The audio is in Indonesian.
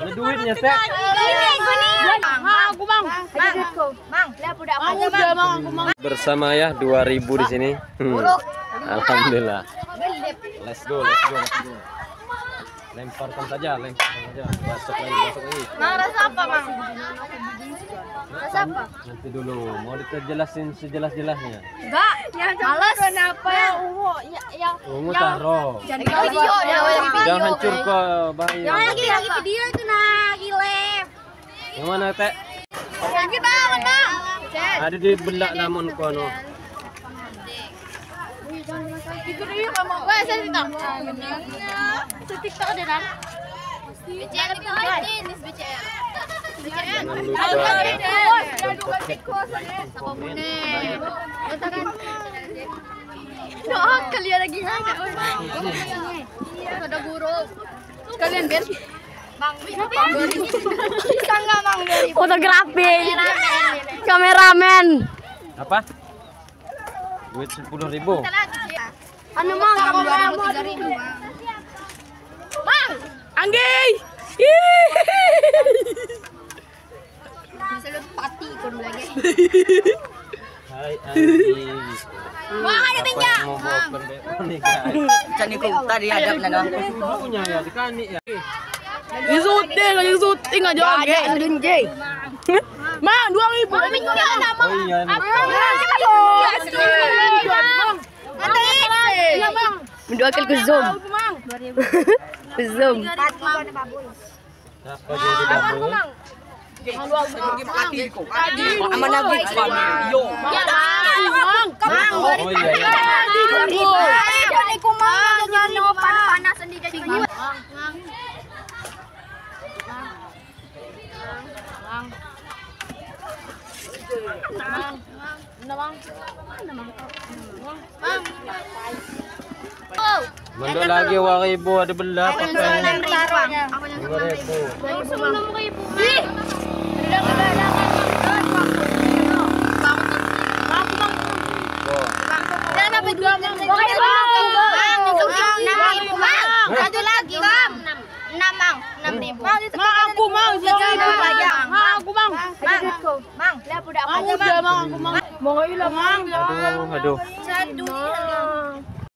Ada duitnya, Teh. Ini. Ha, aku bang. Mang, mang, budak apa Aku udah bang, aku bang. Bersama ya 2000 di sini. Hmm. Alhamdulillah. Let's go, let's go, let's go. Lemparkan saja, lemparkan saja. Masuk lagi, masuk lagi. Mang rasa apa, Mang? Rasa apa? Nanti dulu, mau dijelasin sejelas-jelasnya. Enggak, yang males. Kenapa yang ungu? Ya, yang Ungu taruh. Jangan video, hancur ke bahaya. Jangan lagi lagi video itu nah, gile. Yang mana, Teh? Kita mana? Ada di belak namun kono. Itu dia kamu. Wah, saya TikTok. Saya TikTok ada kan? BCN ini BCN. BCN. Oh, lagi. Ada guru. Kalian Ben? Bang, bisa nggak Bang dari Fotografi. Kameramen. apa? Duit 10 ribu. Anu Mang. Mang, Anggi. bisa lu pati kon lagi. Hai Andi. Macam ni kau tadi ada mana? Punya ya, sekarang ni ya. Yusut deh, Yusut tinggal jawab. Ada Yusut deh. Ma, dua ribu. Minyak nak bang. Mendoakan ke Zoom. Ke Zoom. Aman lagi. Aman lagi. Yo. Oh iya ya. Mandok lagi. Wa ribu ada belah pakai dua ribu. Oh. Satu lagi, Bang. Enam, Bang. Enam ribu. Ma, aku mang, dua ribu. Ma, aku mang. Mang, Mang, lihat budak apa Aku mang, aku mang. Mau ilang mang. Aduh, aduh.